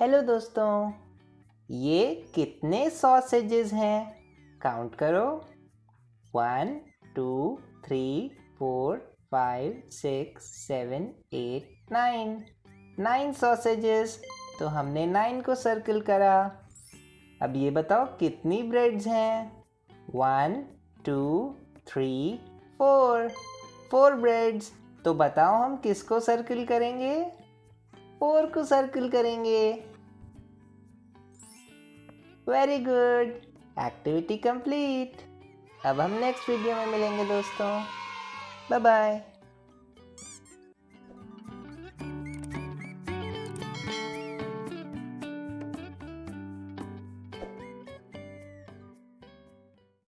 Hello दोस्तों। ये कितने सॉसेजेस हैं? काउंट करो। One two three four five six seven eight nine nine sausages तो हमने नाइन को सर्कल करा। अब ये बताओ, कितनी ब्रेड्स हैं? One two three four four breads तो बताओ, हम किसको सर्कल करेंगे? फोर को सर्कल करेंगे। वेरी गुड एक्टिविटी कंप्लीट अब हम नेक्स्ट वीडियो में मिलेंगे दोस्तों। Bye bye